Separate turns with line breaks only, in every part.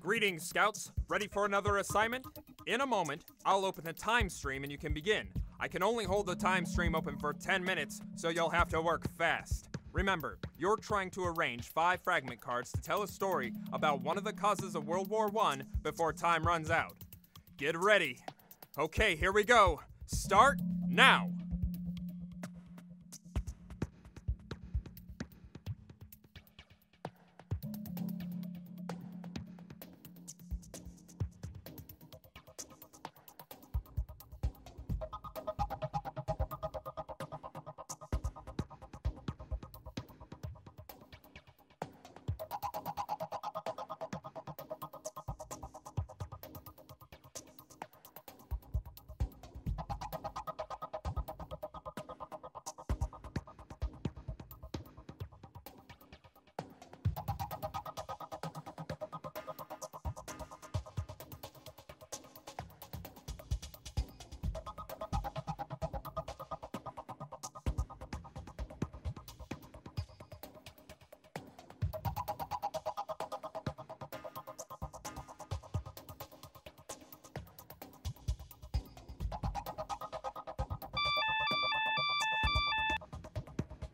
Greetings, Scouts. Ready for another assignment? In a moment, I'll open the time stream and you can begin. I can only hold the time stream open for 10 minutes, so you'll have to work fast. Remember, you're trying to arrange five fragment cards to tell a story about one of the causes of World War I before time runs out. Get ready. Okay, here we go. Start now.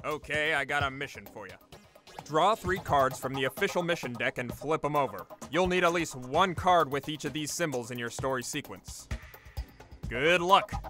Okay, I got a mission for you. Draw three cards from the official mission deck and flip them over. You'll need at least one card with each of these symbols in your story sequence. Good luck!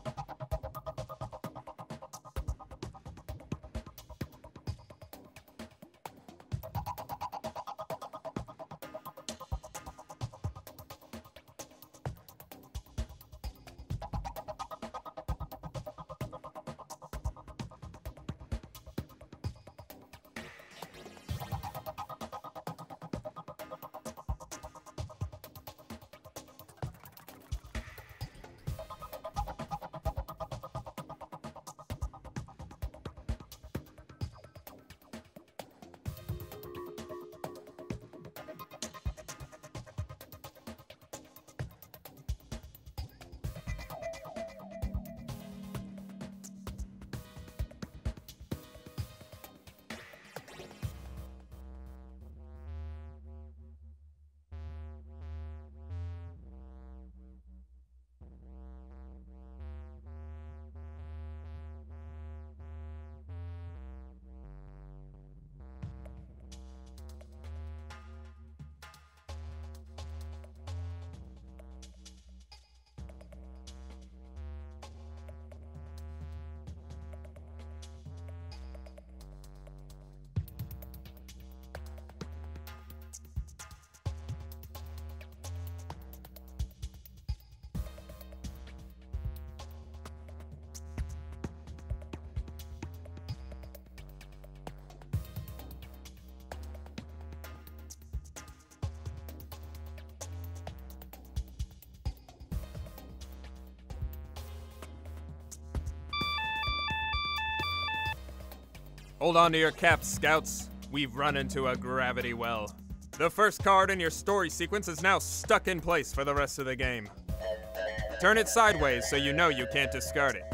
Hold on to your caps, scouts. We've run into a gravity well. The first card in your story sequence is now stuck in place for the rest of the game. Turn it sideways so you know you can't discard it.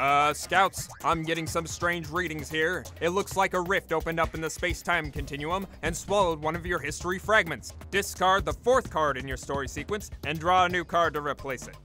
Uh, Scouts, I'm getting some strange readings here. It looks like a rift opened up in the space-time continuum and swallowed one of your history fragments. Discard the fourth card in your story sequence and draw a new card to replace it.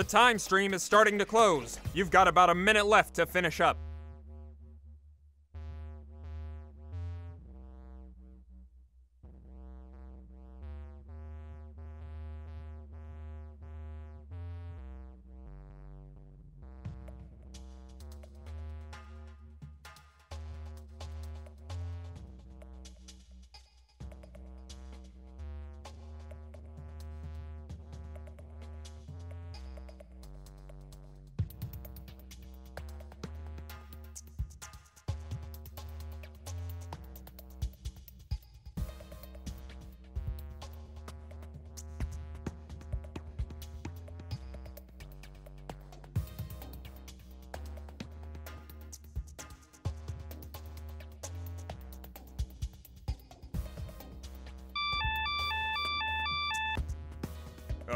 The time stream is starting to close. You've got about a minute left to finish up.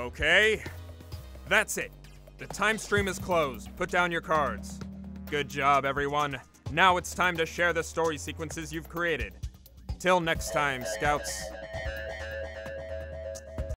Okay. That's it. The time stream is closed. Put down your cards. Good job, everyone. Now it's time to share the story sequences you've created. Till next time, Scouts.